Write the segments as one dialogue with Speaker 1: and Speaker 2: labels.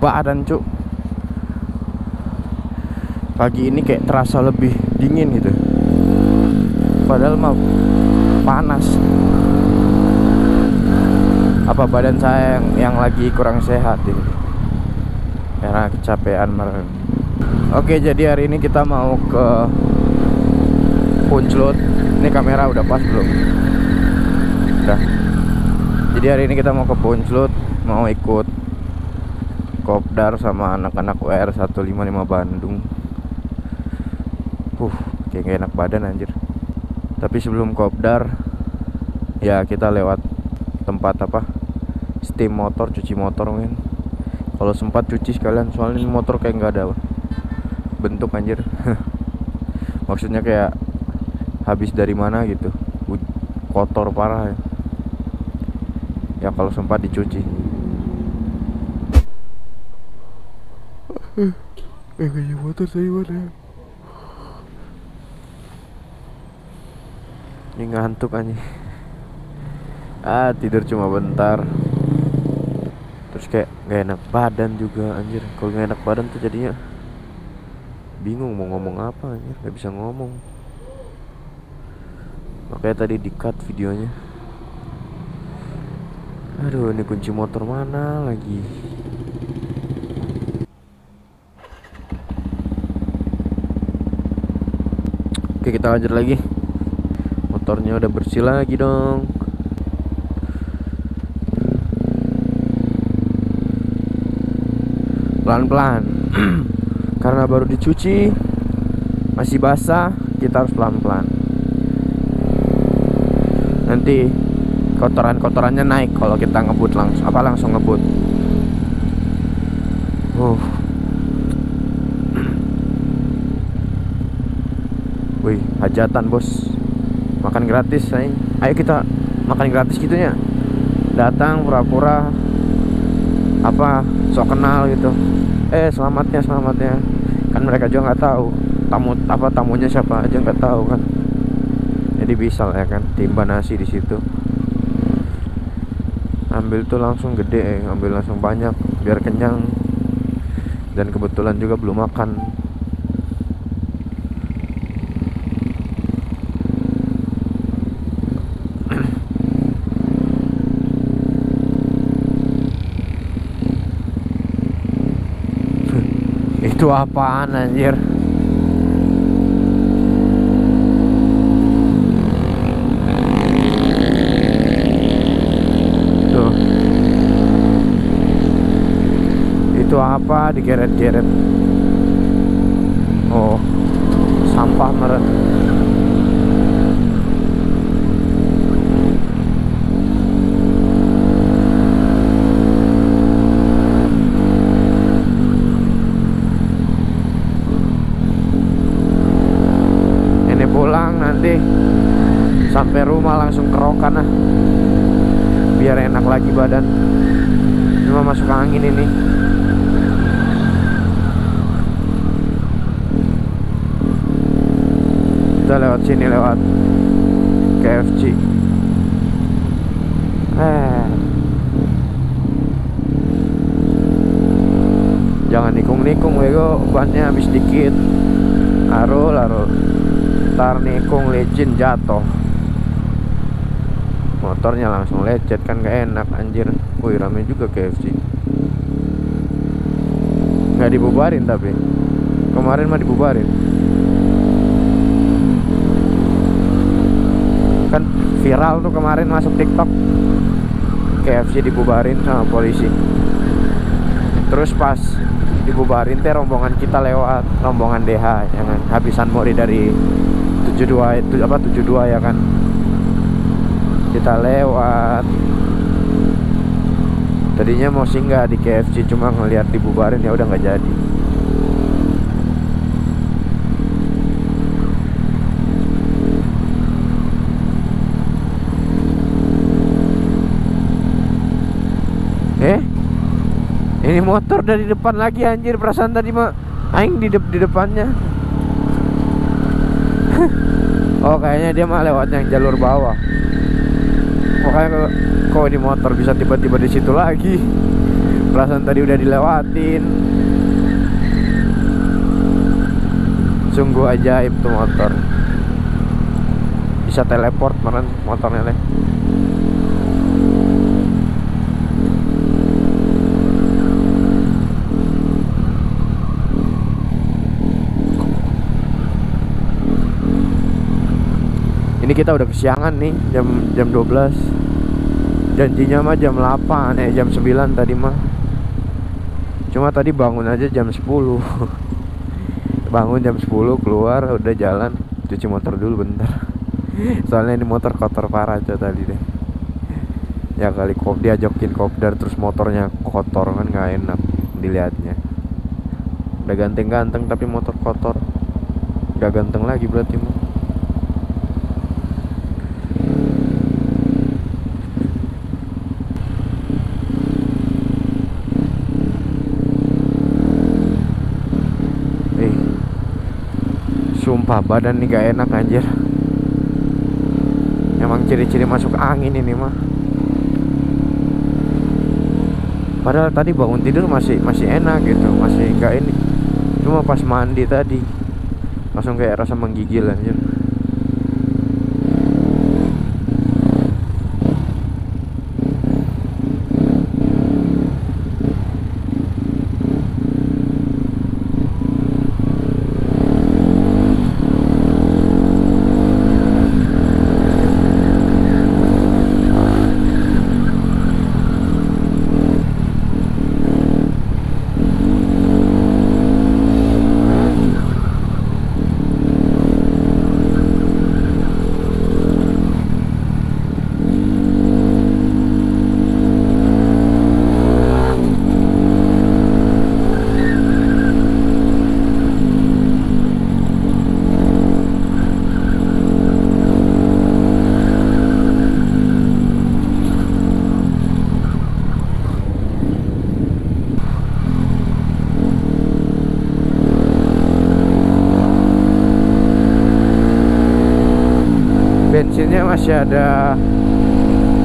Speaker 1: badan cuk. Pagi ini kayak terasa lebih dingin gitu. Padahal mah panas. Apa badan saya yang, yang lagi kurang sehat ini? Karena kecapean meren Oke jadi hari ini kita mau ke Punclut. Ini kamera udah pas belum? Udah. Jadi hari ini kita mau ke Punclut Mau ikut Kopdar sama anak-anak UR 155 Bandung. Uh, kayak gak enak badan anjir. Tapi sebelum Kopdar Ya kita lewat tempat apa? Steam motor, cuci motor mungkin Kalau sempat cuci sekalian Soalnya ini motor kayak nggak ada bentuk anjir. Maksudnya kayak habis dari mana gitu. Kotor parah ya. Ya kalau sempat dicuci Eh, kayaknya motor saya mana Ini ngantuk anjing. Ah tidur cuma bentar. Terus kayak gak enak badan juga anjir. Kalau gak enak badan tuh jadinya Bingung mau ngomong apa anjir. Gak bisa ngomong. Makanya tadi di cut videonya. Aduh ini kunci motor mana lagi Oke kita lanjut lagi. Motornya udah bersih lagi dong. Pelan-pelan. Karena baru dicuci Masih basah Kita harus pelan-pelan. Nanti Kotoran-kotorannya naik Kalau kita ngebut langsung Apa langsung ngebut. Uh. Wih, hajatan bos. Makan gratis say. Ayo kita makan gratis gitu ya Datang pura-pura Apa Sok kenal gitu. Eh selamatnya selamatnya. Kan mereka juga nggak tahu. Tamu apa tamunya siapa aja nggak tahu kan. Jadi bisa lah ya kan Timba nasi di situ. Ambil tuh langsung gede eh. Ambil langsung banyak Biar kenyang. Dan kebetulan juga belum makan Itu apaan anjir? Tuh. Itu apa digeret-geret? Oh. Sampah meren. Ini pulang nanti sampai rumah langsung kerokan ah biar enak lagi badan. Cuma masuk angin ini. Kita lewat sini lewat KFC eh. Jangan nikung-nikung wego bannya habis dikit. Arul arul. Ntar nikung licin jatuh motornya langsung lecet kan gak enak anjir. Wih rame juga KFC nggak dibubarin tapi. Kemarin mah dibubarin. Kan viral tuh kemarin masuk TikTok. KFC dibubarin sama polisi. Terus pas dibubarin teh rombongan kita lewat rombongan DH ya kan? Habisan mori dari 72 itu apa 72 ya kan kita lewat. Tadinya mau singgah di KFC cuma ngelihat dibubarin ya udah nggak jadi. Eh? Ini motor dari depan lagi anjir. Perasaan tadi mah aing di, de- di depannya. Oh kayaknya dia mah lewat yang jalur bawah makanya kok- di motor bisa tiba-tiba di situ lagi. Perasaan tadi udah dilewatin. Sungguh ajaib tuh motor. Bisa teleport mana motornya deh ini kita udah kesiangan nih jam jam 12 janjinya mah jam 8 eh jam 9 tadi mah. Cuma tadi bangun aja jam 10 bangun jam 10 keluar udah jalan. Cuci motor dulu bentar. Soalnya ini motor kotor parah coy tadi deh. Ya kali kop diajokin kopdar terus motornya kotor kan nggak enak dilihatnya. Udah ganteng-ganteng tapi motor kotor. Gak ganteng lagi berarti mah Eh, sumpah badan nih gak enak anjir. Emang ciri-ciri masuk angin ini mah. Padahal tadi bangun tidur masih masih enak gitu, masih gak ini. Cuma pas mandi tadi langsung kayak rasa menggigil anjir. Bensinnya masih ada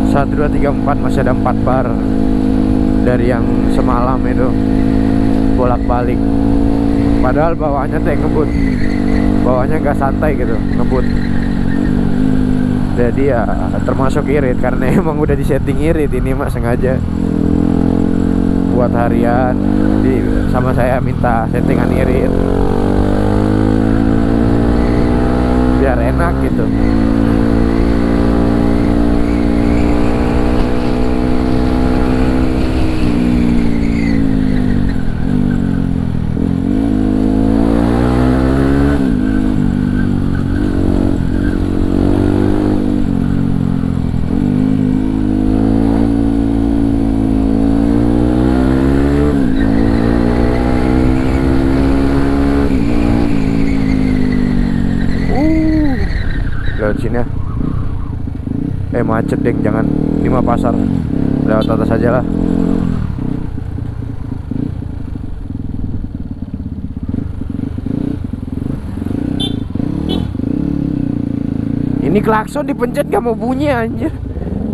Speaker 1: 1 2 3 4 masih ada 4 bar dari yang semalam itu bolak-balik. Padahal bawaannya teh ngebut bawaannya gak santai gitu ngebut. Jadi ya termasuk irit karena emang udah disetting irit ini mah sengaja buat harian. Di sama saya minta settingan irit. Biar enak gitu lewat sini ya. Eh macet deng, jangan lima pasar. Lewat atas aja lah. Ini klakson dipencet gak mau bunyi anjir.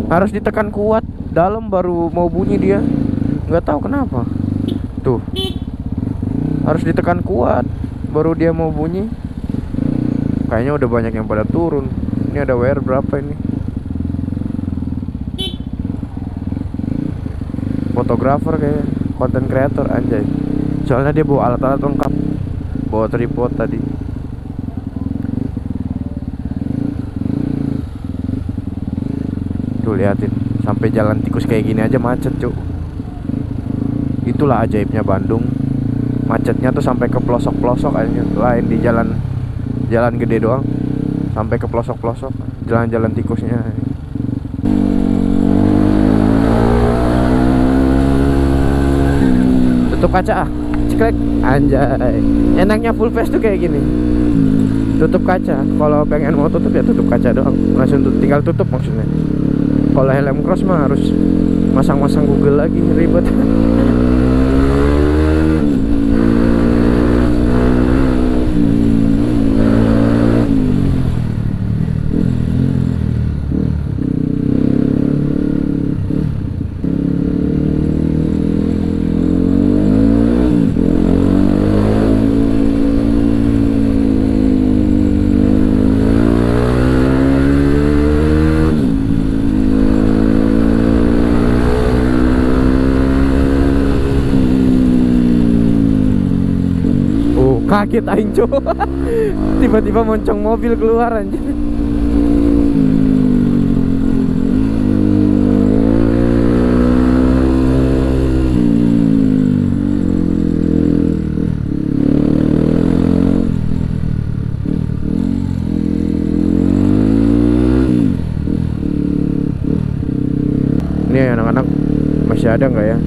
Speaker 1: Harus ditekan kuat dalam baru mau bunyi dia. Nggak tahu kenapa. Tuh. Harus ditekan kuat baru dia mau bunyi. Kayaknya udah banyak yang pada turun. Ini ada WR berapa ini? Fotografer kayak content creator anjay. Soalnya dia bawa alat-alat lengkap. Bawa tripod tadi. Tuh liatin sampai jalan tikus kayak gini aja macet, Cuk. Itulah ajaibnya Bandung. Macetnya tuh sampai ke pelosok-pelosok. Lain di jalan jalan gede doang sampai ke pelosok-pelosok jalan-jalan tikusnya. Tutup kaca ah ceklek anjay enaknya full face tuh kayak gini. Tutup kaca kalau pengen mau tutup ya tutup kaca doang. Langsung tut- tinggal tutup maksudnya. Kalau helm cross mah harus masang-masang Google lagi ribet kaget aing tiba-tiba moncong mobil keluar anjir ini anak-anak masih ada nggak ya?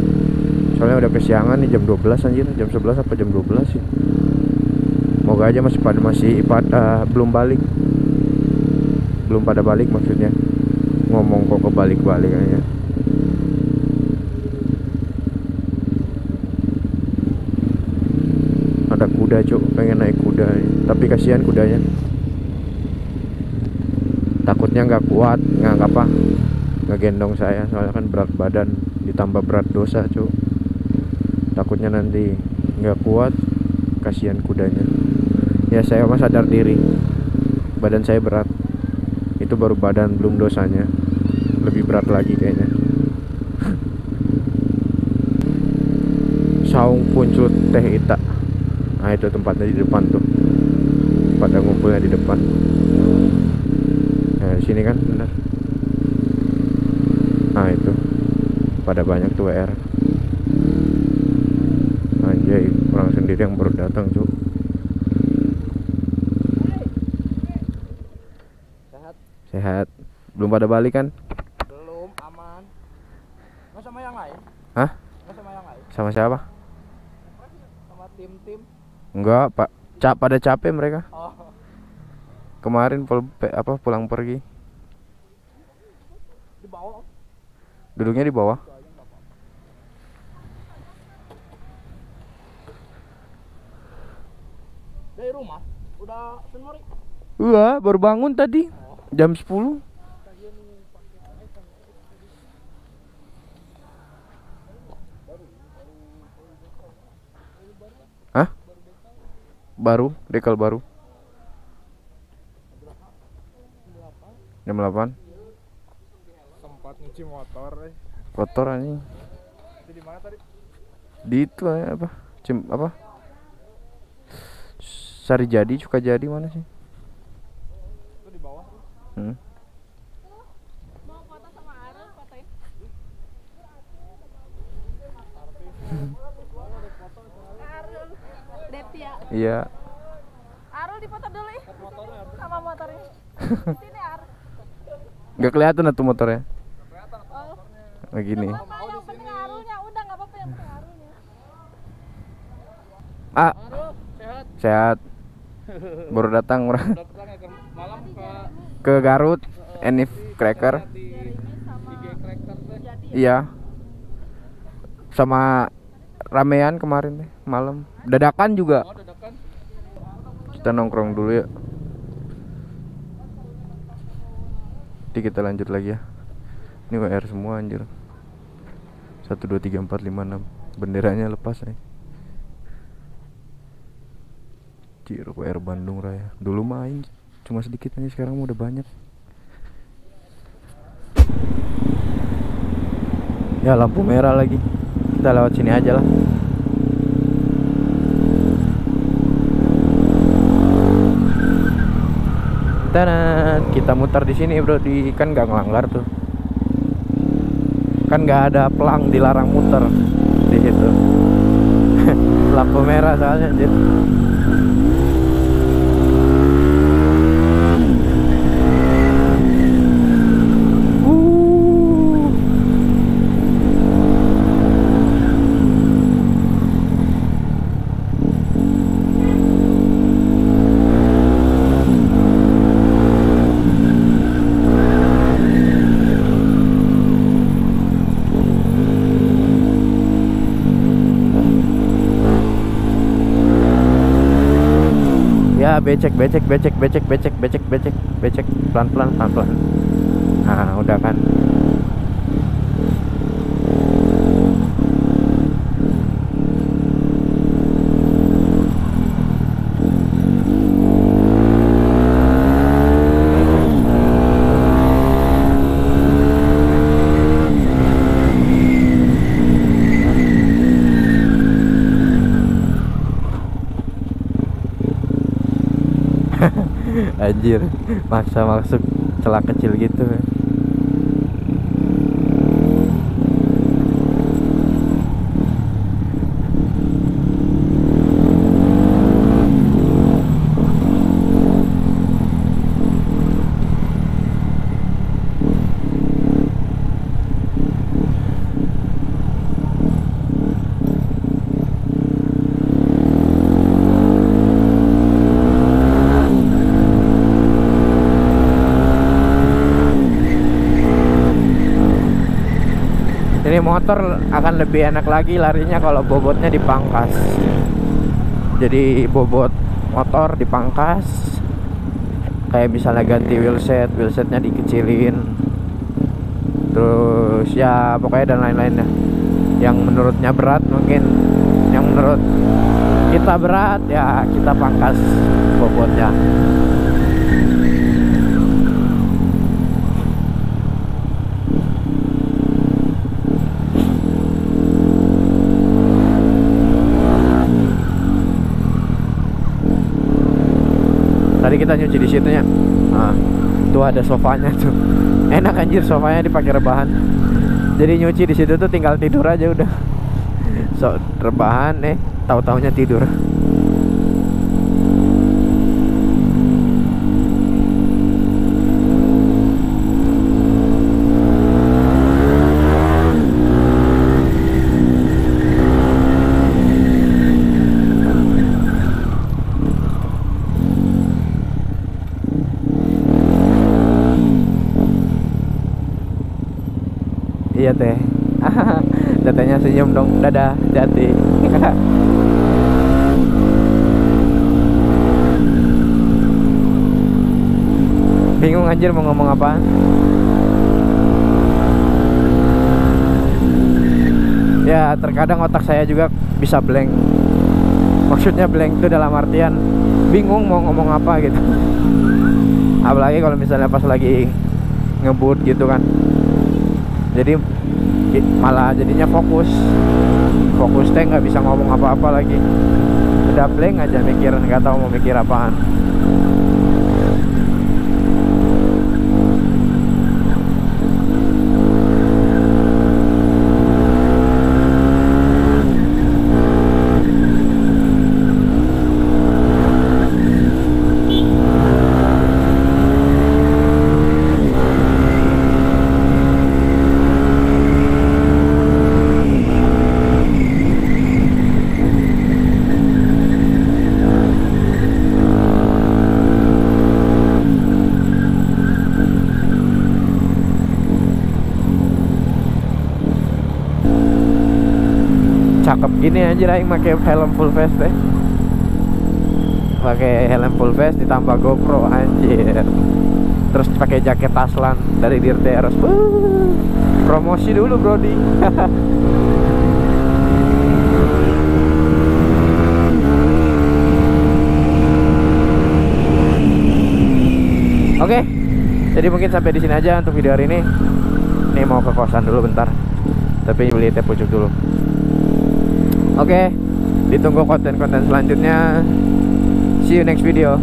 Speaker 1: Soalnya udah kesiangan nih jam 12 anjir jam 11 apa jam 12 sih Moga aja masih pada masih pada belum balik. Belum pada balik maksudnya. Ngomong kok kebalik-balik aja. Ada kuda cuk. Pengen naik kuda. Tapi kasihan kudanya. Takutnya nggak kuat nggak apa ngegendong saya. Soalnya kan berat badan ditambah berat dosa cuk. Takutnya nanti nggak kuat kasihan kudanya ya saya mah sadar diri. Badan saya berat. Itu baru badan belum dosanya. Lebih berat lagi kayaknya. Saung puncut teh ita. Nah itu tempatnya di depan tuh. Pada ngumpulnya di depan. Nah sini kan? Benar. Nah itu. Pada banyak tuh WR anjay orang sendiri yang baru datang cuy
Speaker 2: Sehat?
Speaker 1: sehat belum pada balik kan
Speaker 2: Belum, aman. Nggak sama yang lain?
Speaker 1: Hah?
Speaker 2: Nggak sama yang lain?
Speaker 1: sama siapa
Speaker 2: Sama tim-tim?
Speaker 1: enggak pak cap pada capek mereka
Speaker 2: Oh,
Speaker 1: kemarin pul pe- apa pulang pergi
Speaker 2: di bawah.
Speaker 1: duduknya di bawah
Speaker 2: Dari rumah? Udah senori?
Speaker 1: Iya, baru bangun tadi jam 10 Hah? Baru, dekal baru Jam 8
Speaker 2: Sempat nyuci motor eh.
Speaker 1: Kotor anjing
Speaker 2: Itu di mana tadi?
Speaker 1: Di itu eh, apa? Cim, apa? Sari jadi, suka jadi mana sih?
Speaker 2: Itu di bawah.
Speaker 1: Hmm.
Speaker 3: mau foto sama Arul fotoin Arul Devia
Speaker 1: Iya.
Speaker 3: Arul difoto dulu ya sama motornya sini Arul
Speaker 1: Nggak kelihatan tuh motornya.
Speaker 3: oh
Speaker 1: Nah, gini.
Speaker 3: apa yang penting Arulnya udah nggak apa-apa yang penting Arulnya
Speaker 1: Ah,
Speaker 2: Aduh, sehat.
Speaker 1: sehat. Baru datang orang
Speaker 2: pulang ya ke malam ke
Speaker 1: ke Garut, Enif Cracker.
Speaker 3: jadi
Speaker 1: Iya. Sama ramean kemarin deh malam. Dadakan juga.
Speaker 2: Oh.
Speaker 1: Kita nongkrong dulu ya. Nanti kita lanjut lagi ya. Ini WR semua anjir. 1 2 3 4 5 6. Benderanya lepas nih. Cir WR Bandung Raya. Dulu main cuma sedikit aja sekarang udah banyak. Ya lampu merah lagi. Kita lewat sini aja lah. Tanan, kita muter di sini bro, di kan nggak ngelanggar tuh. Kan nggak ada pelang dilarang muter di situ. Lampu merah soalnya anjir. Uh. Ya becek becek becek becek becek becek becek becek pelan pelan pelan pelan. Nah udah kan. Anjir, maksa masuk celah kecil gitu. Ini motor akan lebih enak lagi larinya kalau bobotnya dipangkas. Jadi bobot motor dipangkas. Kayak misalnya ganti wheelset, wheelsetnya dikecilin. Terus ya pokoknya dan lain-lainnya. Yang menurutnya berat mungkin yang menurut kita berat ya kita pangkas bobotnya. Tadi kita nyuci di situnya. Nah, tuh ada sofanya tuh. Enak anjir sofanya dipakai rebahan. Jadi nyuci di situ tuh tinggal tidur aja udah. So, rebahan eh tahu-taunya tidur. Iya teh. Tetenya senyum dong. Dadah, jati. Bingung anjir mau ngomong apa? Ya, terkadang otak saya juga bisa blank. Maksudnya blank itu dalam artian bingung mau ngomong apa gitu. Apalagi kalau misalnya pas lagi ngebut gitu kan jadi malah jadinya fokus. Fokus teh nggak bisa ngomong apa-apa lagi. Udah blank aja mikir nggak tahu mau mikir apaan gini anjir aing pakai helm full face teh pakai helm full face ditambah GoPro anjir. Terus pakai jaket Aslan dari Dirte Eros Wuh, promosi dulu Brody. Oke, jadi mungkin sampai di sini aja untuk video hari ini. Ini mau ke kosan dulu bentar, tapi beli teh pucuk dulu. Oke, ditunggu konten-konten selanjutnya. See you next video.